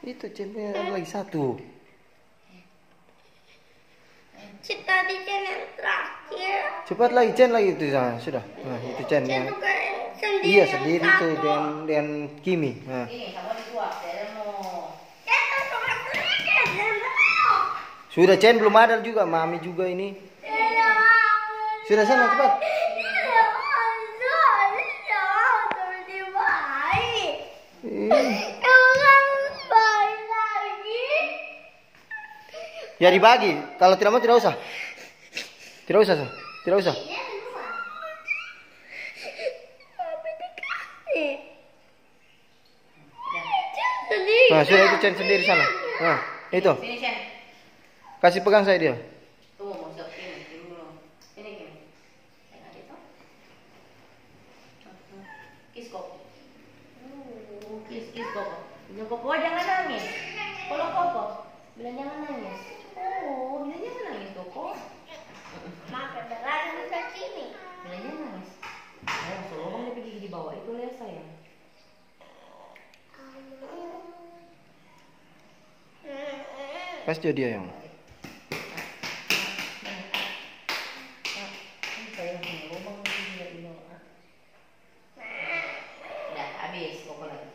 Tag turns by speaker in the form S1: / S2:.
S1: Itu channel lagi satu.
S2: Cita di channel terakhir.
S1: Cepat lagi Chen lagi itu sana sudah. Nah, itu yang
S2: bukan sendiri.
S1: iya
S2: yang
S1: sendiri tuh dengan dengan Kimi. Nah, sudah Chen belum ada juga, Mami juga ini. Sudah sana cepat
S2: mau, saya mau seperti baik.
S1: Ih,
S2: Jangan baik lagi.
S1: Ya dibagi. Kalau tidak mau tidak usah. Tidak usah, Sa. tidak usah. Nah, sudah itu Chen sendiri sana. Nah, itu. Kasih pegang saya dia.
S3: Tuh, mau siap sini, sini dulu. Sini, sini. Tengah itu. Kiss kok. Uh, kiss, kiss kok. Bilang koko jangan nangis. Kalau koko, bilang jangan nangis. pas jadi dia
S1: yang? Habis pokoknya.